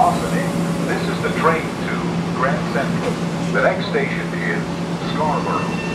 This is the train to Grand Central. The next station is Scarborough.